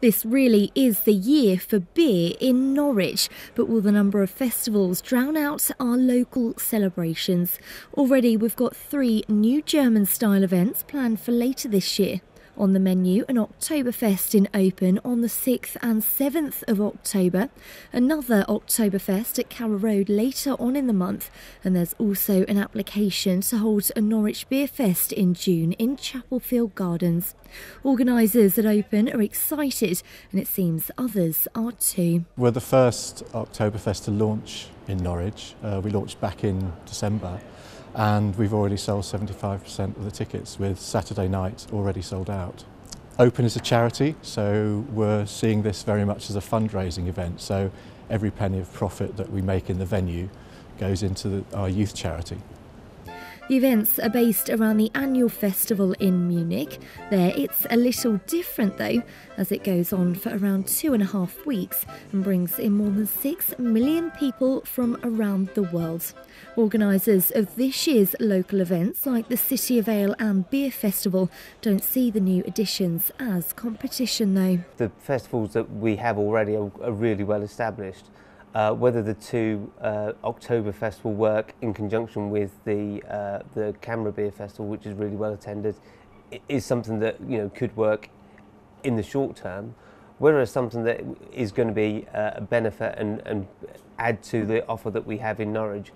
This really is the year for beer in Norwich, but will the number of festivals drown out our local celebrations? Already, we've got three new German style events planned for later this year. On the menu, an Oktoberfest in Open on the 6th and 7th of October, another Oktoberfest at Carrow Road later on in the month, and there's also an application to hold a Norwich Beer Fest in June in Chapelfield Gardens. Organisers at Open are excited, and it seems others are too. We're the first Oktoberfest to launch in Norwich. Uh, we launched back in December and we've already sold 75% of the tickets with Saturday night already sold out. Open is a charity, so we're seeing this very much as a fundraising event. So every penny of profit that we make in the venue goes into the, our youth charity. The events are based around the annual festival in Munich. There, it's a little different though, as it goes on for around two and a half weeks and brings in more than six million people from around the world. Organisers of this year's local events, like the City of Ale and Beer Festival, don't see the new additions as competition though. The festivals that we have already are, really well established. Uh, whether the two uh, Oktoberfest will work in conjunction with the uh, the CAMRA Beer Festival, which is really well attended, is something that you know could work in the short term. Whereas something that is going to be a benefit and, and add to the offer that we have in Norwich,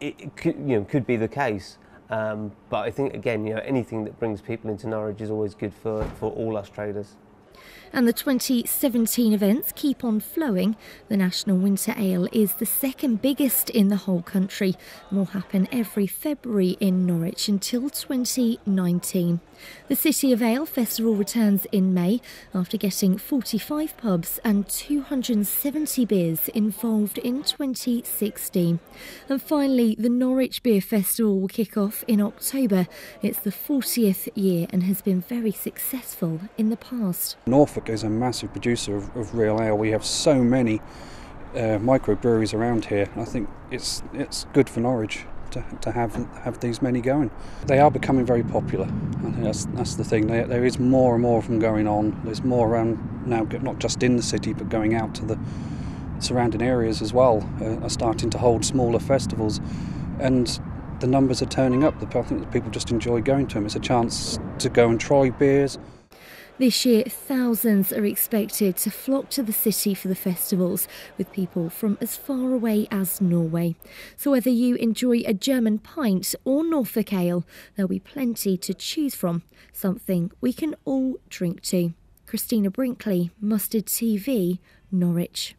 it, it could, you know could be the case. Um, but I think again, you know, anything that brings people into Norwich is always good for, for all us traders and the 2017 events keep on flowing. The National Winter Ale is the second biggest in the whole country and will happen every February in Norwich until 2019. The City of Ale Festival returns in May after getting 45 pubs and 270 beers involved in 2016. And finally, the Norwich Beer Festival will kick off in October. It's the 40th year and has been very successful in the past. Norfolk is a massive producer of, of real ale. We have so many uh, microbreweries around here. I think it's it's good for Norwich to, to have have these many going. They are becoming very popular. That's that's the thing. There, there is more and more of them going on. There's more around now, not just in the city, but going out to the surrounding areas as well. Uh, are starting to hold smaller festivals, and the numbers are turning up. I think people just enjoy going to them. It's a chance to go and try beers. This year, thousands are expected to flock to the city for the festivals, with people from as far away as Norway. So, whether you enjoy a German pint or Norfolk ale, there'll be plenty to choose from, something we can all drink to. Christina Brinkley, Mustard TV, Norwich.